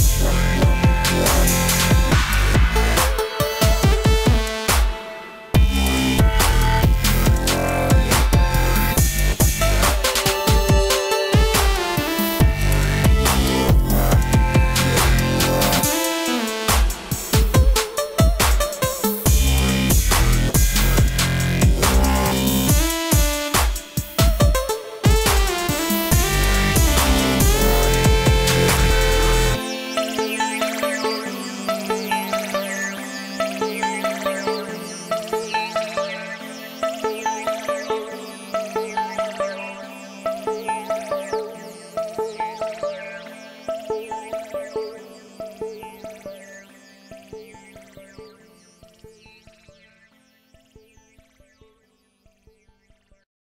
Bye.